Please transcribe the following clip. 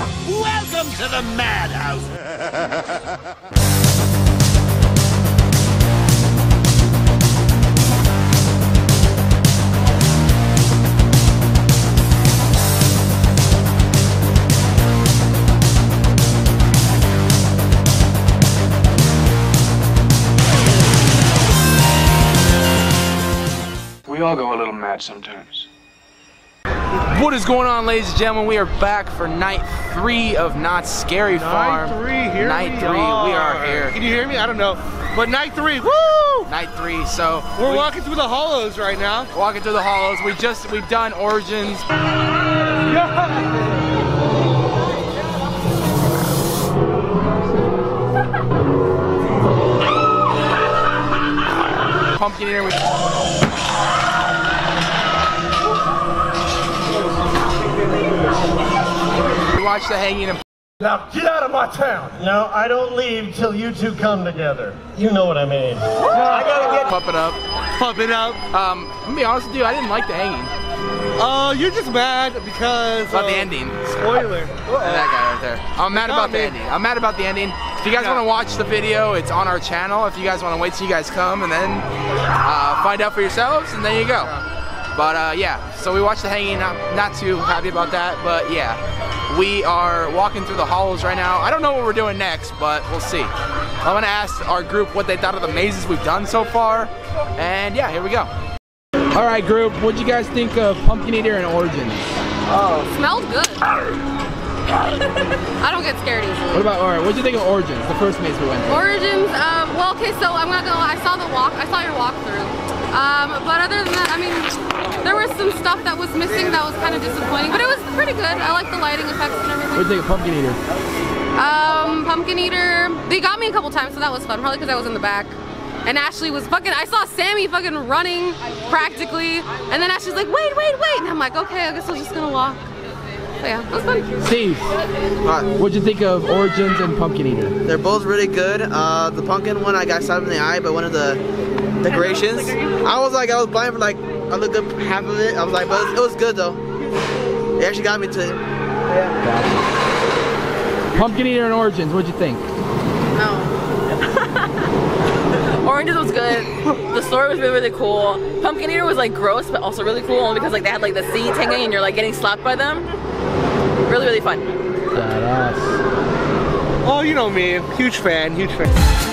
Welcome to the madhouse. We all go a little mad sometimes. What is going on, ladies and gentlemen? We are back for night three of Knott's Scary Farm. Night three, here Night we three, are. we are here. Can you hear me? I don't know. But night three, woo! Night three, so We're we- walking through the hollows right now. walking through the hollows. We just we've done origins. Pumpkin eater. We, we watched the hanging and Now get out of my town. No, I don't leave till you two come together. You know what I mean. I gotta get. pumping up. Pumping up. Um, I'm gonna be honest with you, I didn't like the hanging. Oh, you're just mad because About the uh, ending. Spoiler. That guy right there. I'm mad Not about the me. ending. I'm mad about the ending. If you guys Yeah. want to watch the video, it's on our channel. If you guys want to wait till you guys come and then uh, find out for yourselves, and there you go. But uh, yeah, so we watched the hanging. Not, not too happy about that, but yeah, we are walking through the hollows right now. I don't know what we're doing next, but we'll see. I'm gonna ask our group what they thought of the mazes we've done so far, and yeah, here we go. All right, group, what'd you guys think of Pumpkin Eater and Origins? Oh. Smells good. I don't get scared easily. What about, all right, what'd you think of Origins, the first maze we went to? Origins, um, well, okay, so I'm not gonna lie, I saw the walk, I saw your walkthrough. Um, but other than that, I mean, there was some stuff that was missing that was kind of disappointing, but it was pretty good. I like the lighting effects and everything. What'd you think of Pumpkin Eater? Um, Pumpkin Eater, they got me a couple times, so that was fun, probably because I was in the back. And Ashley was fucking, I saw Sammy fucking running practically, and then Ashley's like, wait, wait, wait. And I'm like, okay, I guess I'm just gonna walk. But yeah, it was fun. Steve, what'd you think of Origins and Pumpkin Eater? They're both really good. Uh, the pumpkin one, I got stabbed in the eye by one of the decorations. I was like, I was blind for like a little good half of it. I was like, but it was, it was good though. It actually got me to it. Pumpkin Eater and Origins, what'd you think? No. Oranges was good. The story was really, really cool. Pumpkin Eater was like gross, but also really cool because like they had like the seeds hanging and you're like getting slapped by them. Really, fun. Badass. Oh, you know me. Huge fan, huge fan.